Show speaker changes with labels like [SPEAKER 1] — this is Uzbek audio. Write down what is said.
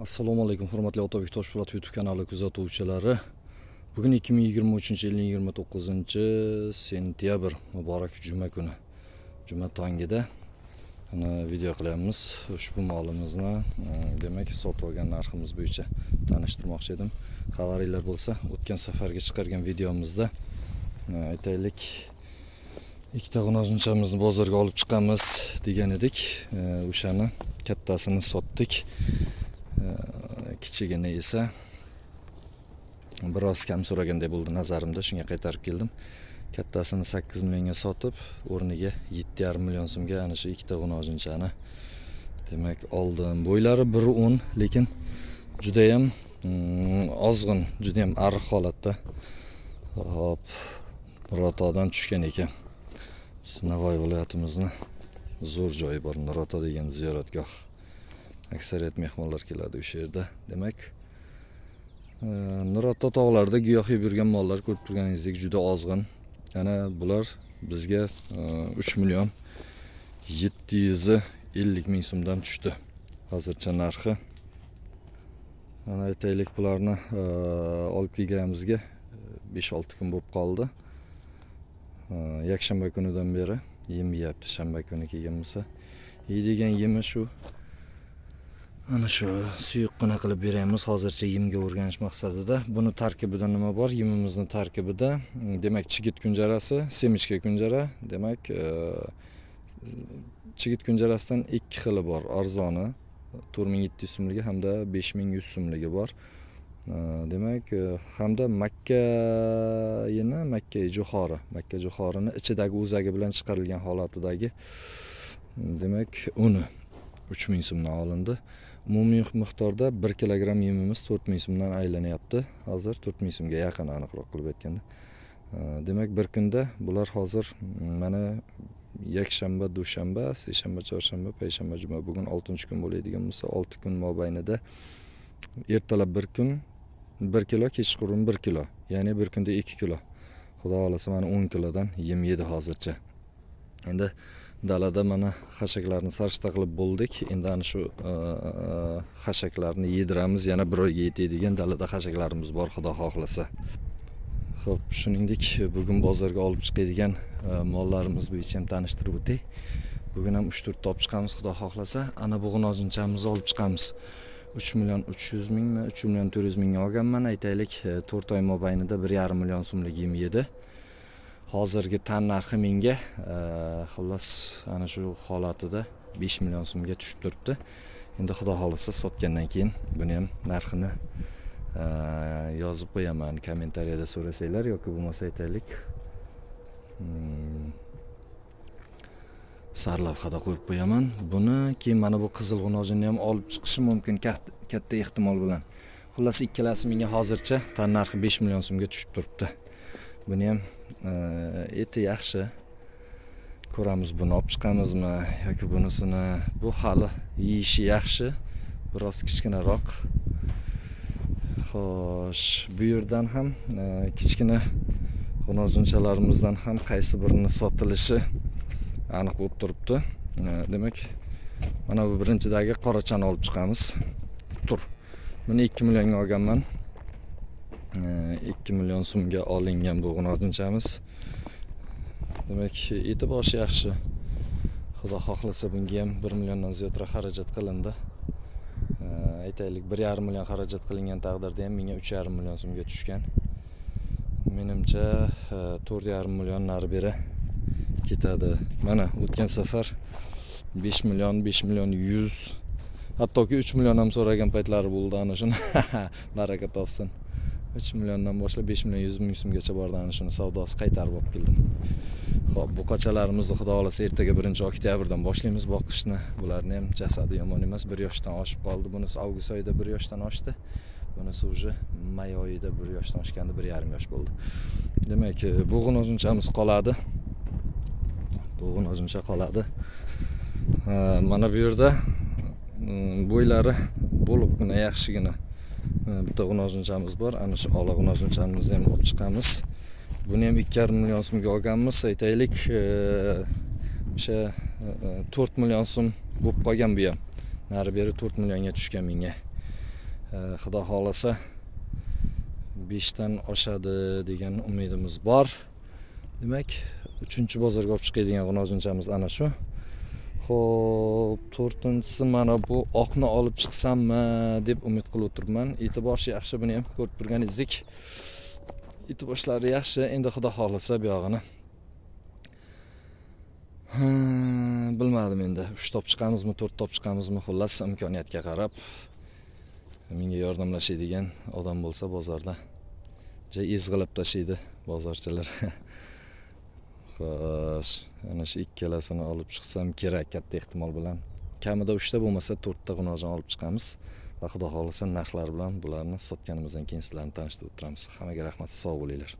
[SPEAKER 1] assalomu alaykum hurmatli otabek toshpo'lat youtube kanali kuzatuvchilari. Bugun 2023 yilning 29 sentyabr muborak juma kuni. Juma tongida mana video qilyapmiz. Ushbu molimizni e, demak sotib olgan narximiz bo'yicha tanishtirmoqchi edim. Xabaringlar bo'lsa o'tgan safargi chiqargan videomizda e, aytaylik ikkita g'unozunchamizni bozorga olib chiqamiz degan edik. E, o'shani kattasini sotdik. Kichigini esa biroz kam so'raganday bo'ldi nazarimda shunga qaytarib keldim. Kattasini sakkiz millionga sotib o'rniga yetti yarim million so'mga ana shu ikkita g'unojinchani demak oldim. Bo'ylari bir o'n lekin judayam mm, ozg'in judayam ariq holatda. Hop nurotodan tushgan ekan. Navoiy viloyatimizni zo'r joyi bor nuroto degan ziyoratgoh. Aksariyat mehmonlar keladi o'sha yerda. Demak e, nurotto tog'larida giyoh yeb yurgan mollar ko'rib turganingizdek juda ozg'in. Ana bular bizga e, uch million yetti yuz ellik ming so'mdan tushdi hozircha narxi. Mana aytaylik bularni e, olib kelganimizga e, besh olti kun bo'lib qoldi. E, yakshanba kunidan beri yem yeyapti shanba kuni kelgan bo'lsa. Yeydigan yemi shu ana shu suyuqqina qilib beramiz hozircha yemga o'rganish maqsadida. Buni tarkibida nima bor? Yemimizni tarkibida mm, demak chigit kunjarasi semichka kunjara. Demak e, chigit kunjarasidan ikki xili bor. Arzoni to'rt ming yetti yuz so'mligi hamda besh ming yuz so'mligi bor. E, demak e, hamda makkayini makka jo'xori makka jo'xorini ichidagi o'zagi bilan chiqarilgan holatidagi demak uni uch ming so'mdan olindi. Umumiy miqdorda bir kilogramm yemimiz to'rt ming so'mdan aylanyapti. Hozir to'rt ming so'mga yaqin aniqroq qilib aytganda. Demak bir kunda bular hozir mana yakshanba dushanba seshanba chorshanba payshanba juma bugun oltinchi kun bo'ladigan bo'lsa olti kun mobaynida ertalab bir kun bir kilo kechqurun bir kilo ya'ni bir kunda ikki kilo. Xudo xohlasa mana o'n kilodan yem yedi hozircha. Endi dalada mana hashaklarni sarishta qilib bo'ldik. Endi ana shu e, e, xashaklarni hashaklarni yediramiz. Yana bir oyga yetadigan dalada hashaklarimiz bor xudo xohlasa. Ho'p shuningdek bugun bozorga olib chiqadigan e, mollarimiz bo'yicha ham tanishtirib o'tay. Bugun ham uch to'rtta olib chiqamiz xudo xohlasa. Ana bu g'unozinchamizni olib chiqamiz. Uch million uch yuz mingmi uch million to'rt yuz mingga olganman. Aytaylik to'rt oy mobaynida bir yarim million so'mlik yem yedi. Hozirgi tan narxi menga e, xullas ana shu holatida besh million so'mga tushib turibdi. Endi xudo xohlasa sotgandan keyin buni ham narxini e, yozib qo'yaman. Kommentariyada so'rasanglar yoki bo'lmasa aytaylik. Hmm. Sarlavhada qo'yib qo'yaman. Buni keyin mana bu qizil g'unojini ham olib chiqishi mumkin katta ehtimol bilan. Xullas ikkalasi menga hozircha tan narxi besh million so'mga tushib turibdi. Buni ham eti yaxshi ko'ramiz buni olib chiqamizmi yoki bunisini bu hali yeyishi yaxshi biroz kichkinaroq xo'sh bu yerdan ham kichkina g'unozunchalarimizdan ham qaysi birini sotilishi aniq bo'lib turibdi demak mana bu birinchidagi qorachani olib chiqamiz tur buni ikki millionga olganman 2 million sumga olingan bu g'unardinchamiz demak eti boshi yaxshi. Xudo xohlasa bunga ham 1 milliondan ziyodroq xarajat qilindi. Aytaylik 1,5 million xarajat qilingan taqdirda ham menga 3,5 million sumga tushgan. Menimcha e, 4,5 million nari beri ketadi. Mana o'tgan safar 5 million 5 million 100 hattoki 3 million ham so'ragan paytlari bo'ldi ana shuni. Baraka topsin. Uch milliondan boshlab besh million yuz ming so'mgacha bordi ana shuni savdosi qaytarib olib keldim ho'p buqachalarimizni xudo xohlasa ertaga birinchi oktyabrdan boshlaymiz boqishni bularni ham jasadi yomon emas bir yoshdan oshib qoldi. Bunisi avgust oyida bir yoshdan oshdi. Bunisi уже may oyida bir yoshdan oshganda bir yarim yosh bo'ldi. Demak e, bu qoladi. Bu g'unozuncha qoladi. Mana bu yerda mm, bo'ylari bo'libgina yaxshigina bitta g'unozunchamiz bor. Ana shu ola g'unozunchamizni ham olib chiqamiz. Buni ham ikki yarim million so'mga olganmiz. Aytaylik o'sha to'rt million so'm bo'lib qolgan bu ham. Nari beri to'rt millionga tushgan menga. Xudo xohlasa beshdan oshadi degan umidimiz bor. Demak uchinchi bozorga olib chiqadigan g'unojinchamiz ana shu. Ho'p to'rtinchisi mana bu oqni olib chiqsammi deb umid qilib o'tiribman. Eti boshi yaxshi buni ham ko'rib turganingizdek. Eti boshlari yaxshi endi xudo xohlasa buyog'ini. Bilmadim endi uch top chiqamizmi to'rt top chiqamizmi xullas imkoniyatga qarab menga yordamlashadigan odam bo'lsa bozorda. Ja ezg'ilab tashlaydi bozorchilar. xo'sh ana shu ikkalasini olib chiqsam kerak katta ehtimol bilan. Kamida uchta bo'lmasa to'rtta g'unojin olib chiqamiz. Va xudo xohlasa narxlari bilan bularni sotganimizdan keyin sizlarni tanishtirib o'tiramiz. Hammaga rahmat sog' bo'linglar.